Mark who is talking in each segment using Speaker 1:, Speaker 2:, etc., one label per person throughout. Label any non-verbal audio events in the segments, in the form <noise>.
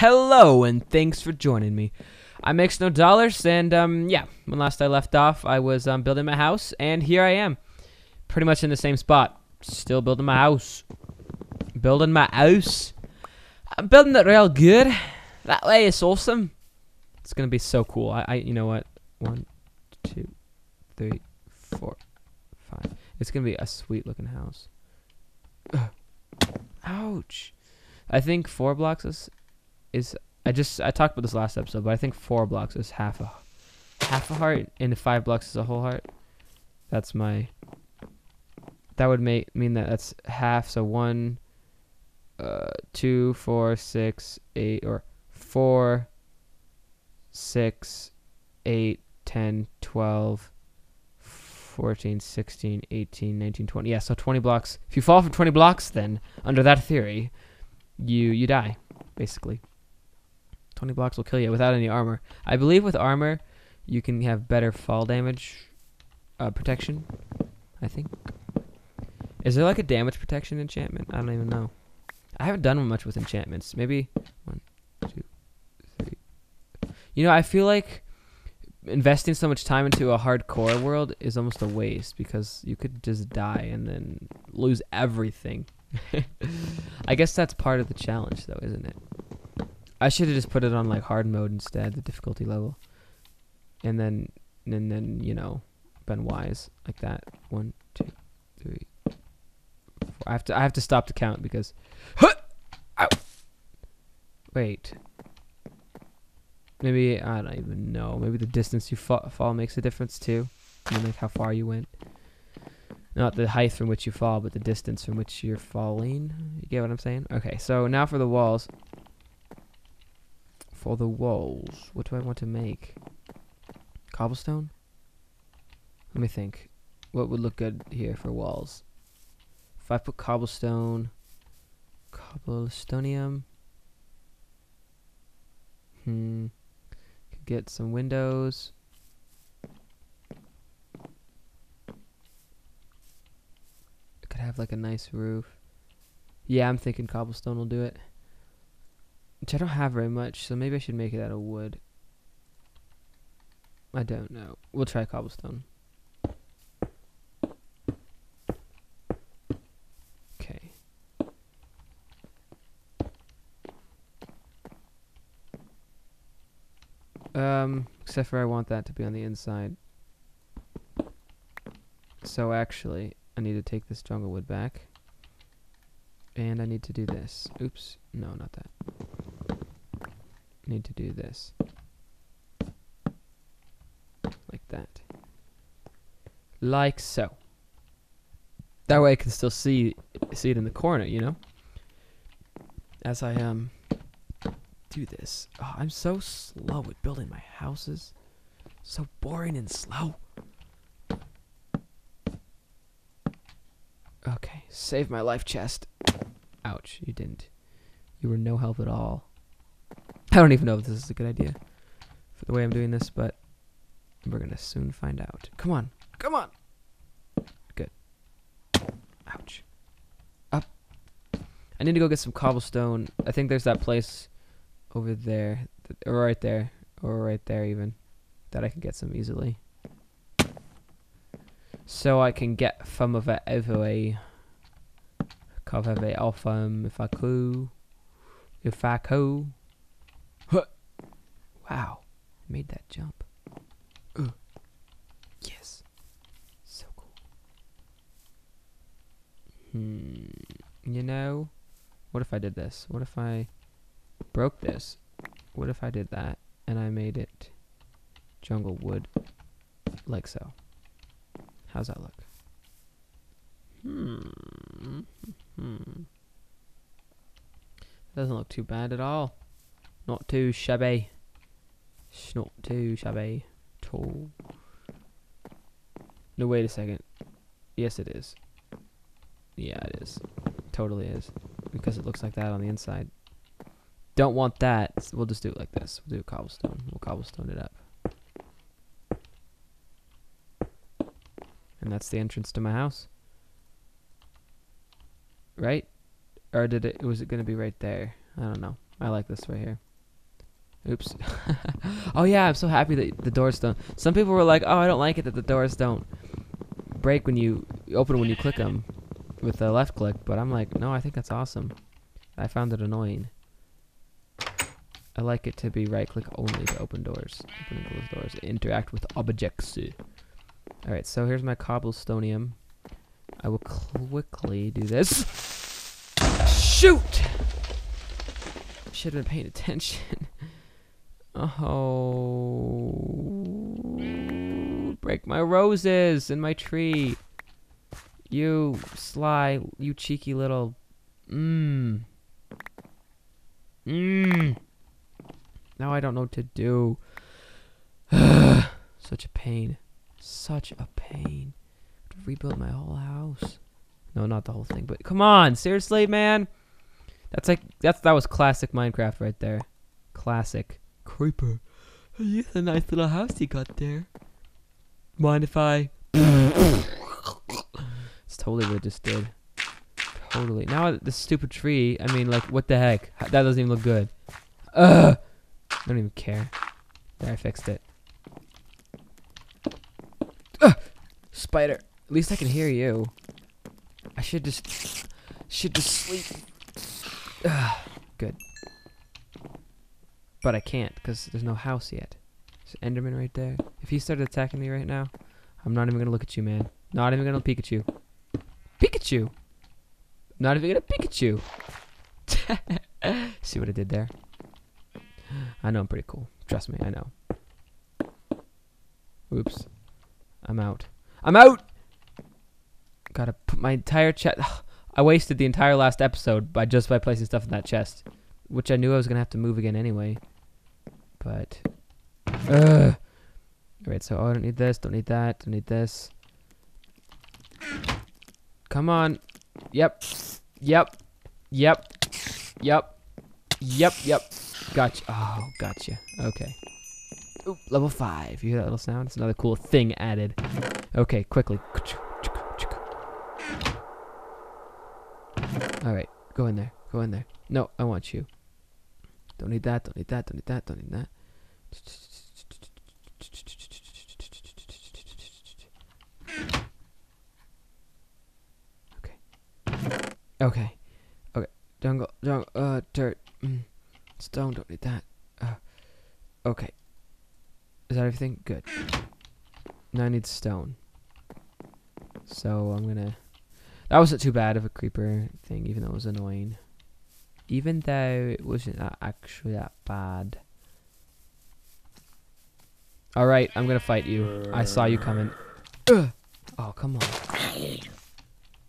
Speaker 1: Hello, and thanks for joining me. I'm Makes No Dollars, and um, yeah, when last I left off, I was um, building my house, and here I am, pretty much in the same spot, still building my house, building my house. I'm building it real good. That way, it's awesome. It's gonna be so cool. I, I, you know what? One, two, three, four, five. It's gonna be a sweet looking house. Ouch. I think four blocks is is I just I talked about this last episode, but I think four blocks is half a half a heart, and five blocks is a whole heart. That's my. That would make mean that that's half. So one, uh, two, four, six, eight, or four, six, eight, ten, twelve. 14, 16, 18, 19, 20. Yeah, so 20 blocks. If you fall from 20 blocks, then under that theory, you you die, basically. 20 blocks will kill you without any armor. I believe with armor, you can have better fall damage uh, protection. I think. Is there like a damage protection enchantment? I don't even know. I haven't done much with enchantments. Maybe one, two, three. You know, I feel like investing so much time into a hardcore world is almost a waste because you could just die and then lose everything. <laughs> I guess that's part of the challenge, though, isn't it? I should have just put it on like hard mode instead, the difficulty level, and then and then you know, been wise like that. One, two, three. Four. I have to I have to stop the count because. <gasps> Wait. Maybe I don't even know. Maybe the distance you fa- fall makes a difference too. Like how far you went. Not the height from which you fall, but the distance from which you're falling. You get what I'm saying? Okay, so now for the walls. For the walls, what do I want to make? Cobblestone? Let me think. What would look good here for walls? If I put cobblestone, cobblestonium. Hmm. Could get some windows. Could have like a nice roof. Yeah, I'm thinking cobblestone will do it. Which I don't have very much, so maybe I should make it out of wood. I don't know. We'll try cobblestone. Okay. Um, except for I want that to be on the inside. So actually, I need to take this jungle wood back. And I need to do this. Oops. No, not that. Need to do this. Like that. Like so. That way I can still see see it in the corner, you know? As I um do this. Oh, I'm so slow at building my houses. So boring and slow. Okay, save my life chest. Ouch, you didn't. You were no help at all. I don't even know if this is a good idea for the way I'm doing this, but we're gonna soon find out. Come on, come on. Good. Ouch. Up. I need to go get some cobblestone. I think there's that place over there, th- or right there, or right there even, that I can get some easily. So I can get some of it away. Cover it off um if I could. If I could. Wow. Made that jump. Ugh. Yes. So cool. Hmm. You know, what if I did this? What if I broke this? What if I did that and I made it jungle wood like so? How's that look? Hmm. Hmm. Doesn't look too bad at all. Not too shabby. Sh- Not too shabby. at all. No, wait a second. Yes, it is. Yeah, it is. Totally is. Because it looks like that on the inside. Don't want that. We'll just do it like this. We'll do cobblestone. We'll cobblestone it up. And that's the entrance to my house. Right? Or did it was it gonna be right there? I don't know. I like this right here. Oops. <laughs> oh yeah, I'm so happy that the doors don't. Some people were like, "Oh, I don't like it that the doors don't break when you open when you click them with the left click." But I'm like, no, I think that's awesome. I found it annoying. I like it to be right click only to open doors, open and close doors, interact with objects. All right, so here's my cobblestonium. I will quickly do this. <laughs> Shoot! Should have been paying attention. Oh, break my roses in my tree. You sly, you cheeky little. Mmm. Mmm. Now I don't know what to do. <sighs> Such a pain. Such a pain. To rebuild my whole house. No, not the whole thing, but come on, seriously, man. That's like that's that was classic Minecraft right there. Classic. Creeper. You a nice little house you got there. Mind if I? it's totally what I just did. Totally. Now this stupid tree. I mean, like, what the heck? That doesn't even look good. Ugh. I don't even care. There, I fixed it. Ugh. Spider. At least I can hear you. I should just should just sleep. Ugh. Good. But I can't because there's no house yet. There's Enderman right there. If he started attacking me right now, I'm not even gonna look at you, man. Not even gonna look at Pikachu. Pikachu. Not even gonna Pikachu. <laughs> See what I did there? I know I'm pretty cool. Trust me, I know. Oops. I'm out. I'm out! Gotta put my entire chest. <sighs> I wasted the entire last episode by just by placing stuff in that chest, which I knew I was gonna have to move again anyway. But, ugh. Alright, so oh, I don't need this, don't need that, don't need this. Come on. Yep. Yep. Yep. Yep. Yep. Yep. Gotcha. Oh, gotcha. Okay. Oop, level 5. You hear that little sound? It's another cool thing added. Okay, quickly. Alright, go in there. Go in there. No, I want you. Don't need that, don't need that, don't need that, don't need that. Okay. Okay. Okay. Jungle, jungle, uh, dirt. Mm. Stone, don't need that. Uh, okay. Is that everything? Good. Now I need stone. So I'm gonna... That wasn't too bad of a creeper thing, even though it was annoying. Even though it wasn't actually that bad. Alright, I'm gonna fight you. I saw you coming. Ugh. Oh, come on.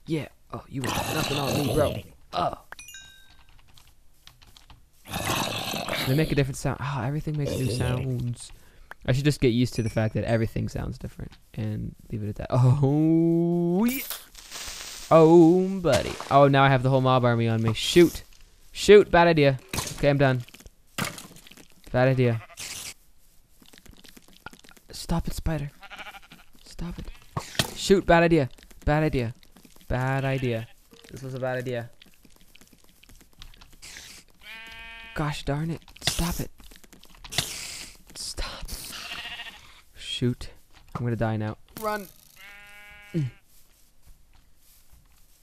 Speaker 1: Yeah. Oh, you got nothing on me, bro. Oh. They make a different sound. Oh, everything makes new sounds. I should just get used to the fact that everything sounds different and leave it at that. Oh, yeah. Oh, buddy. Oh, now I have the whole mob army on me. Shoot. Shoot. Bad idea. Okay, I'm done. Bad idea. Stop it, spider. Stop it. Shoot. Bad idea. Bad idea. Bad idea. This was a bad idea. Gosh darn it. Stop it. Stop. Shoot. I'm gonna die now. Run.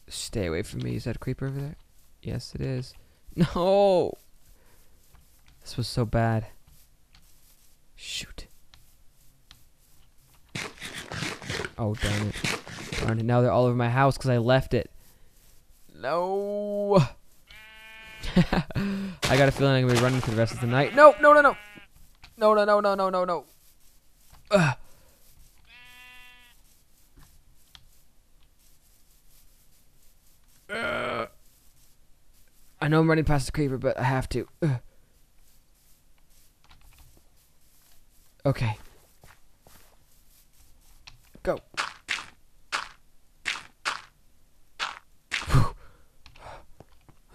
Speaker 1: Stay away from me. Is that a creeper over there? Yes, it is. No! This was so bad. Shoot. Oh, darn it. Darn it. Now they're all over my house because I left it. No! <laughs> I got a feeling I'm going to be running for the rest of the night. No, no, no, no! No, no, no, no, no, no, no. Ugh. I know I'm running past the creeper, but I have to. Ugh. Okay. Go.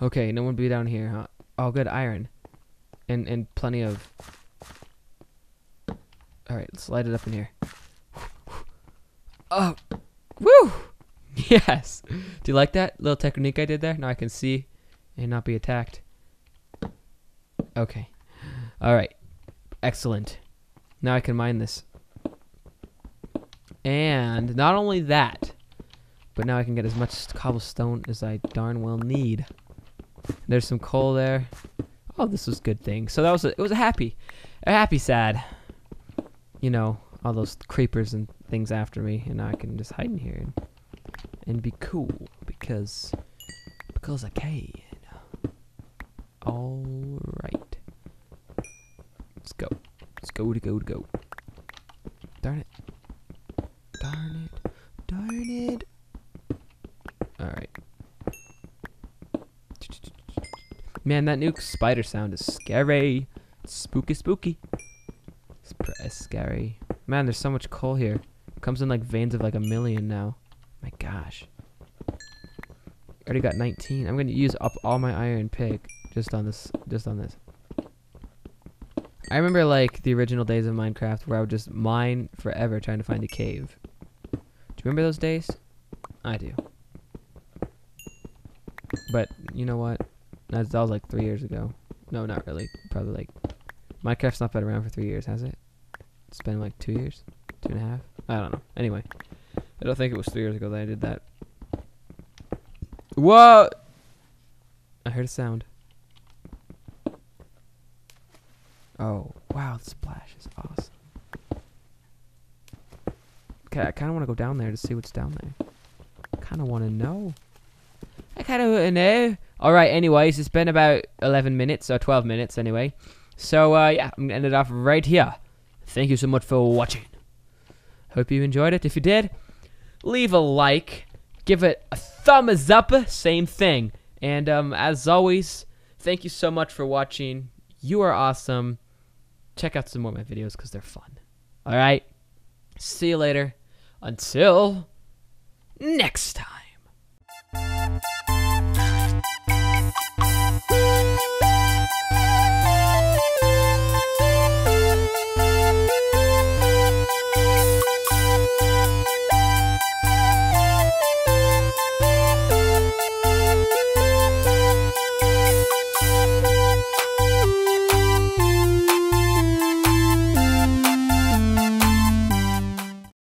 Speaker 1: okay, no one be down here, huh? Oh, good iron, and and plenty of. All right, let's light it up in here. Oh, woo! <laughs> Yes. Do you like that little technique I did there? Now I can see and not be attacked. Okay. All right. Excellent. Now I can mine this. And not only that, but now I can get as much cobblestone as I darn well need. There's some coal there. Oh, this was a good thing. So that was a, it was a happy, a happy sad. You know, all those creepers and things after me, and I can just hide in here and, and be cool because because I can. All right. Let's go. Let's go to go to go. Darn it. Darn it. Alright. Man, that new spider sound is scary. Spooky, spooky. It's pretty scary. Man, there's so much coal here. It comes in like veins of like a million now. My gosh. Already got 19. I'm gonna use up all my iron pick just on this. Just on this. I remember like the original days of Minecraft where I would just mine forever trying to find a cave. You remember those days? I do. But you know what? That, that was like three years ago. No, not really. Probably like Minecraft's not been around for three years, has it? It's been like two years, two and a half. I don't know. Anyway, I don't think it was three years ago that I did that. Whoa! I heard a sound. Oh, wow, the splash is awesome. I kind of want to go down there to see what's down there. kind of want to know. I kind of want to know. Alright, anyways, it's been about 11 minutes, or 12 minutes anyway. So, uh, yeah, I'm going to end it off right here. Thank you so much for watching. Hope you enjoyed it. If you did, leave a like. Give it a thumbs up. Same thing. And um, as always, thank you so much for watching. You are awesome. Check out some more of my videos because they're fun. All right. See you later. Until next time.